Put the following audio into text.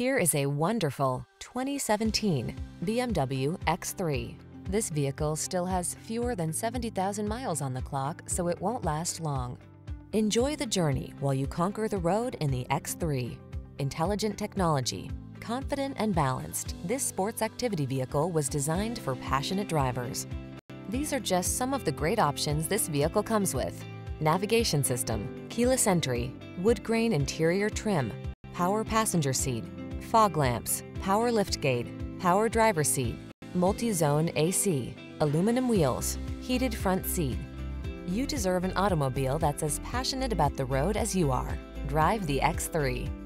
Here is a wonderful 2017 BMW X3. This vehicle still has fewer than 70,000 miles on the clock, so it won't last long. Enjoy the journey while you conquer the road in the X3. Intelligent technology, confident and balanced, this sports activity vehicle was designed for passionate drivers. These are just some of the great options this vehicle comes with. Navigation system, keyless entry, wood grain interior trim, power passenger seat, fog lamps, power liftgate, power driver seat, multi-zone AC, aluminum wheels, heated front seat. You deserve an automobile that's as passionate about the road as you are. Drive the X3.